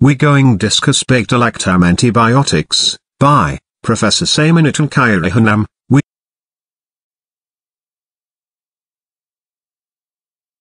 We going discuss beta-lactam antibiotics, by Professor Saminat and Kairahanam. We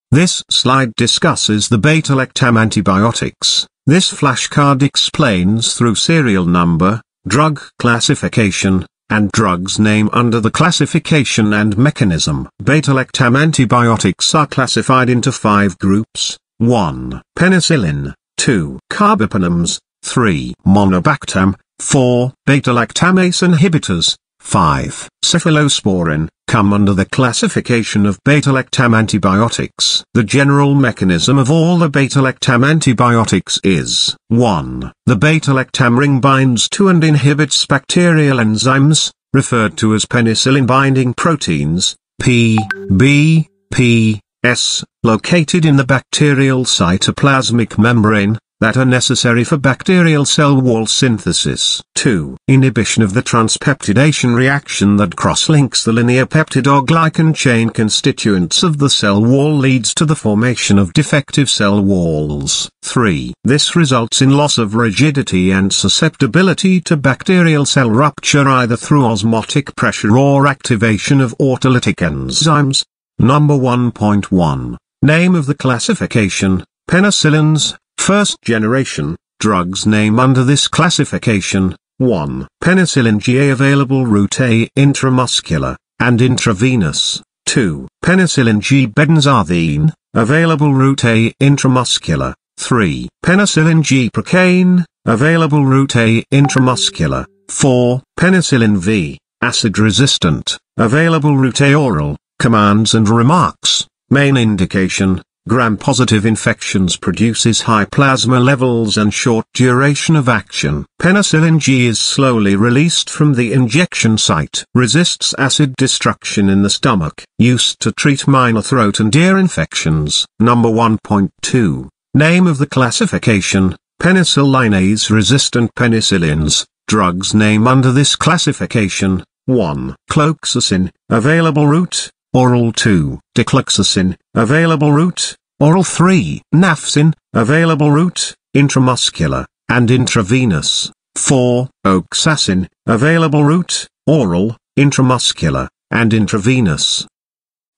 This slide discusses the beta-lactam antibiotics. This flashcard explains through serial number, drug classification, and drugs name under the classification and mechanism. Beta-lactam antibiotics are classified into five groups. 1. Penicillin. 2. Carbapenems. 3. Monobactam. 4. Beta-lactamase inhibitors. 5. Cephalosporin, come under the classification of beta-lactam antibiotics. The general mechanism of all the beta-lactam antibiotics is 1. The beta-lactam ring binds to and inhibits bacterial enzymes, referred to as penicillin-binding proteins, P, B, P, S, located in the bacterial cytoplasmic membrane, that are necessary for bacterial cell wall synthesis. 2. Inhibition of the transpeptidation reaction that cross-links the linear peptide or glycan chain constituents of the cell wall leads to the formation of defective cell walls. 3. This results in loss of rigidity and susceptibility to bacterial cell rupture either through osmotic pressure or activation of autolytic enzymes. Number 1.1. Name of the classification, penicillins, First generation, drugs name under this classification, 1. Penicillin GA available route A intramuscular, and intravenous, 2. Penicillin G benzathine, available route A intramuscular, 3. Penicillin G procaine, available route A intramuscular, 4. Penicillin V, acid resistant, available route A oral, commands and remarks, main indication, Gram-positive infections produces high plasma levels and short duration of action. Penicillin G is slowly released from the injection site. Resists acid destruction in the stomach. Used to treat minor throat and ear infections. Number 1.2. Name of the classification, penicillinase resistant penicillins. Drugs name under this classification. 1. Cloxacin, available route, oral 2. Dicloxacin, available route, oral 3. Nafcin, available route, intramuscular, and intravenous. 4. Oxacin, available route, oral, intramuscular, and intravenous.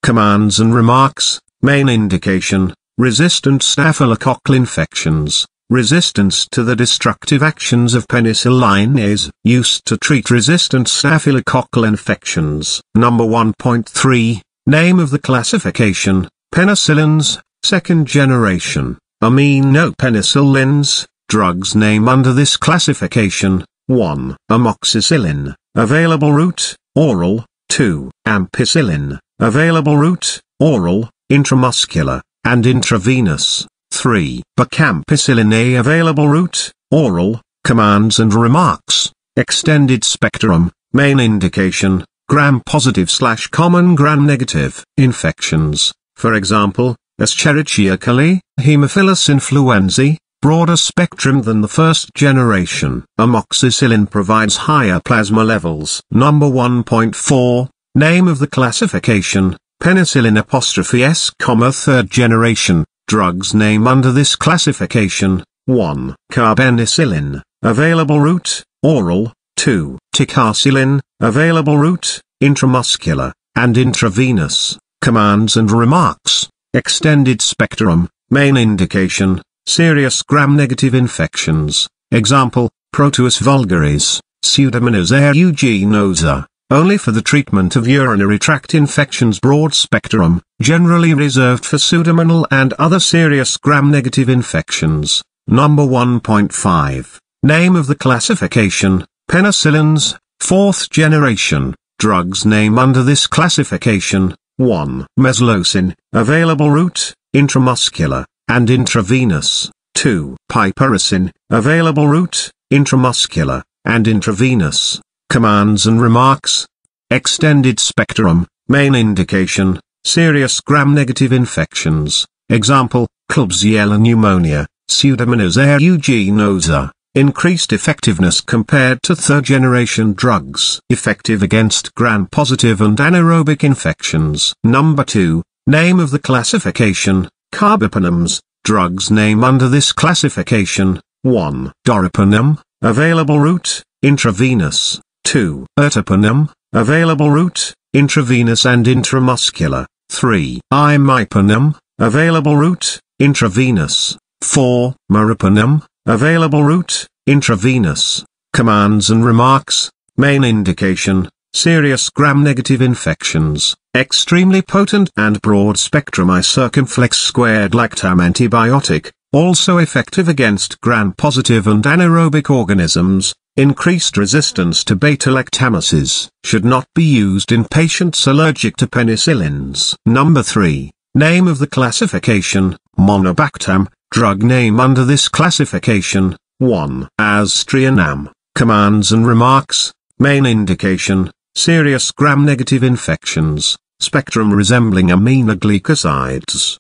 Commands and remarks, main indication, resistant staphylococcal infections, resistance to the destructive actions of penicillinase, used to treat resistant staphylococcal infections. Number 1.3, Name of the classification, penicillins, second generation, aminopenicillins, drugs name under this classification, 1. Amoxicillin, available route, oral, 2. Ampicillin, available route, oral, intramuscular, and intravenous, 3. Bacampicillin A available route, oral, commands and remarks, extended spectrum, main indication, gram-positive slash common gram-negative infections, for example, Escherichia coli, Haemophilus influenzae, broader spectrum than the first generation. Amoxicillin provides higher plasma levels. Number 1.4, name of the classification, penicillin apostrophe S, third generation, drugs name under this classification, 1. Carbenicillin, available route, oral, 2. Ticarcillin, available route, intramuscular, and intravenous, commands and remarks, extended spectrum, main indication, serious gram-negative infections, example, Proteus vulgaris, Pseudomonas aeruginosa, only for the treatment of urinary tract infections broad spectrum, generally reserved for pseudomonal and other serious gram-negative infections. Number 1.5. Name of the classification, Penicillins, fourth generation, drugs name under this classification, 1. Meslocin, available route, intramuscular, and intravenous, 2. Piperacin, available route, intramuscular, and intravenous, commands and remarks, extended spectrum, main indication, serious gram-negative infections, example, Klebsiella pneumonia, Pseudomonas. Aeruginosa, increased effectiveness compared to third-generation drugs. Effective against gram-positive and anaerobic infections. Number 2. Name of the classification, carbapenems, drugs name under this classification, 1. Doripenem, available route, intravenous. 2. Ertapenem, available route, intravenous and intramuscular. 3. Imipenem, available route, intravenous. 4. Meropenem, available route, intravenous. Commands and remarks, main indication, serious gram-negative infections, extremely potent and broad-spectrum I-circumflex squared lactam antibiotic, also effective against gram-positive and anaerobic organisms, increased resistance to beta-lactamases, should not be used in patients allergic to penicillins. Number 3. Name of the classification, Monobactam, drug name under this classification, 1. Aztreonam, commands and remarks, main indication, serious gram-negative infections, spectrum resembling aminoglycosides.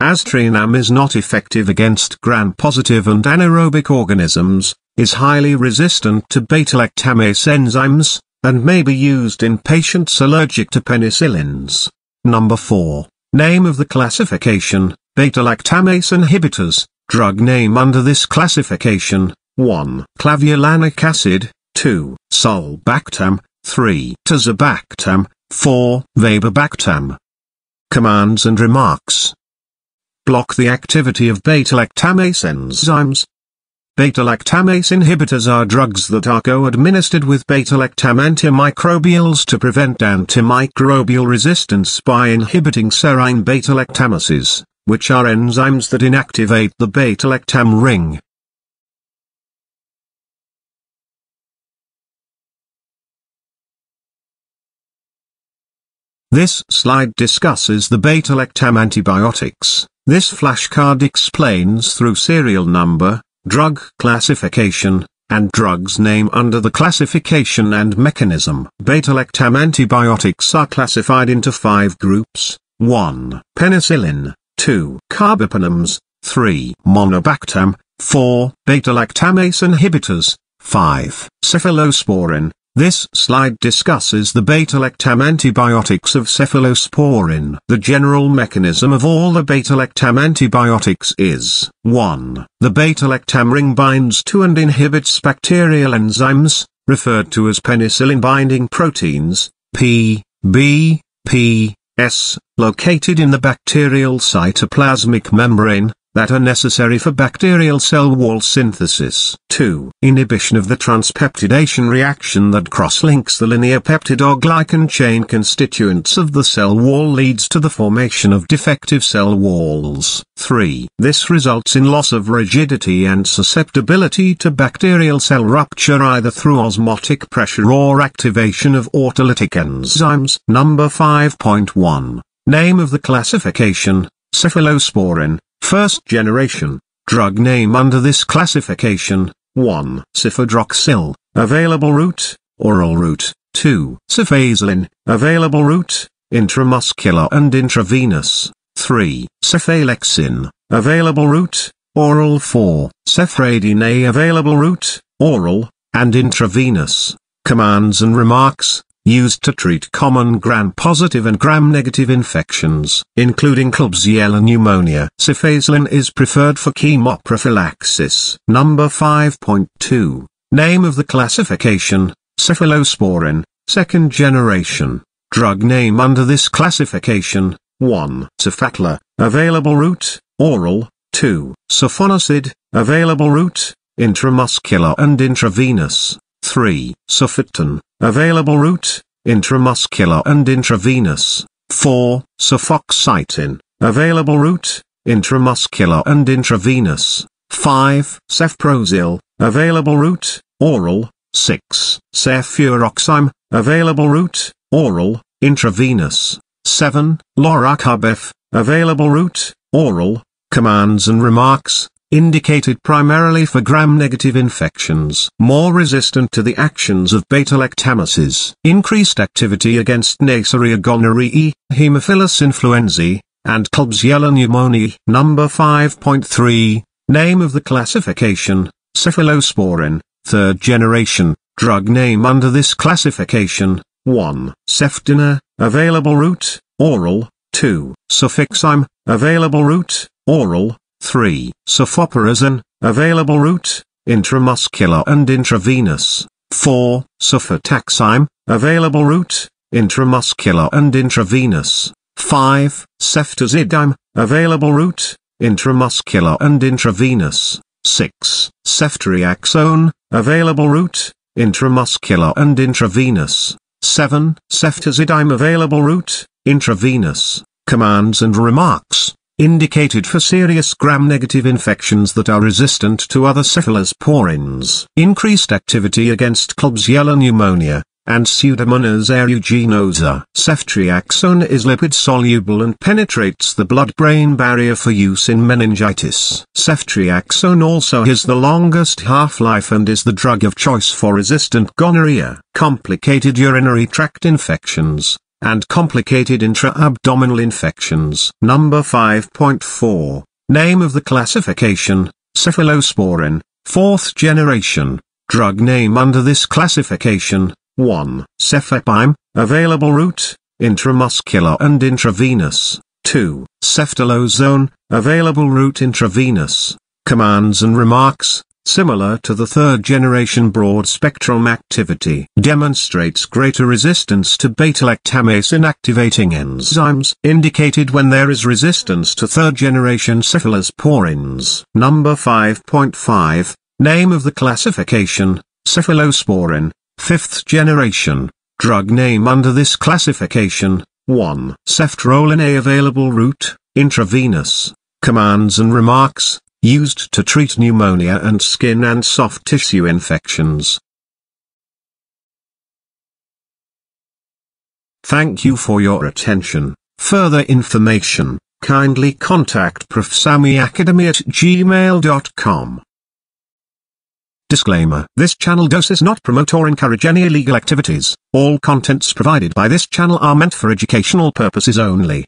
Aztreonam is not effective against gram-positive and anaerobic organisms, is highly resistant to beta-lactamase enzymes, and may be used in patients allergic to penicillins. Number 4. Name of the classification, beta-lactamase inhibitors, drug name under this classification, 1. Clavulanic acid, 2. Sulbactam, 3. Tazobactam, 4. Vaborbactam. Commands and remarks. Block the activity of beta-lactamase enzymes. Beta-lactamase inhibitors are drugs that are co-administered with beta-lactam antimicrobials to prevent antimicrobial resistance by inhibiting serine beta-lactamases, which are enzymes that inactivate the beta-lactam ring. This slide discusses the beta-lactam antibiotics. This flashcard explains through serial number, drug classification, and drug's name under the classification and mechanism. Beta-lactam antibiotics are classified into five groups. 1. Penicillin. 2. Carbapenems. 3. Monobactam. 4. Beta-lactamase inhibitors. 5. Cephalosporin. This slide discusses the beta-lactam antibiotics of cephalosporin. The general mechanism of all the beta-lactam antibiotics is 1. The beta-lactam ring binds to and inhibits bacterial enzymes, referred to as penicillin-binding proteins, P, B, P, S, located in the bacterial cytoplasmic membrane, that are necessary for bacterial cell wall synthesis. 2. Inhibition of the transpeptidation reaction that cross-links the linear peptide or glycan chain constituents of the cell wall leads to the formation of defective cell walls. 3. This results in loss of rigidity and susceptibility to bacterial cell rupture either through osmotic pressure or activation of autolytic enzymes. Number 5.1. Name of the classification, cephalosporin, First generation, drug name under this classification, 1. Cefadroxil, available route, oral route, 2. Cefazolin, available route, intramuscular and intravenous, 3. Cefalexin, available route, oral 4. Cephradine available route, oral, and intravenous. Commands and remarks, used to treat common gram-positive and gram-negative infections, including Klebsiella pneumonia. Cefazolin is preferred for chemoprophylaxis. Number 5.2. Name of the classification, cephalosporin, second generation. Drug name under this classification, 1. Cefaclor, available route, oral, 2. Cefonicid, available route, intramuscular and intravenous, 3. Cefotetan, available route, intramuscular and intravenous. 4. Cefoxitin, available route, intramuscular and intravenous. 5. Cefprozil, available route, oral. 6. Cefuroxime, available route, oral, intravenous. 7. Loracarbef, available route, oral. Commands and remarks, indicated primarily for gram-negative infections. More resistant to the actions of beta-lactamases. Increased activity against Neisseria gonorrhoeae, Haemophilus influenzae, and Klebsiella pneumoniae. Number 5.3, name of the classification, cephalosporin, third generation, drug name under this classification, 1. Cefdinir, available route, oral, 2. Cefixime, available route, oral, 3. Cefoperazone, available route, intramuscular and intravenous. 4. Cefotaxime, available route, intramuscular and intravenous. 5. Ceftazidime, available route, intramuscular and intravenous. 6. Ceftriaxone, available route, intramuscular and intravenous. 7. Ceftazidime available route, intravenous. Commands and remarks indicated for serious gram-negative infections that are resistant to other cephalosporins. Increased activity against Klebsiella pneumonia, and Pseudomonas aeruginosa. Ceftriaxone is lipid-soluble and penetrates the blood-brain barrier for use in meningitis. Ceftriaxone also has the longest half-life and is the drug of choice for resistant gonorrhea, complicated urinary tract infections, and complicated intra-abdominal infections. Number 5.4. Name of the classification, cephalosporin, fourth generation. Drug name under this classification, 1. Cefepime, available route, intramuscular and intravenous. 2. Ceftolozane, available route intravenous. Commands and remarks, similar to the third-generation broad-spectrum activity, demonstrates greater resistance to beta-lactamase inactivating enzymes, indicated when there is resistance to third-generation cephalosporins. Number 5.5, name of the classification, cephalosporin, fifth generation, drug name under this classification, 1. Ceftaroline A available route, intravenous, commands and remarks, used to treat pneumonia and skin and soft tissue infections. Thank you for your attention. Further information, kindly contact profsamiacademy at gmail.com. Disclaimer. This channel does not promote or encourage any illegal activities. All contents provided by this channel are meant for educational purposes only.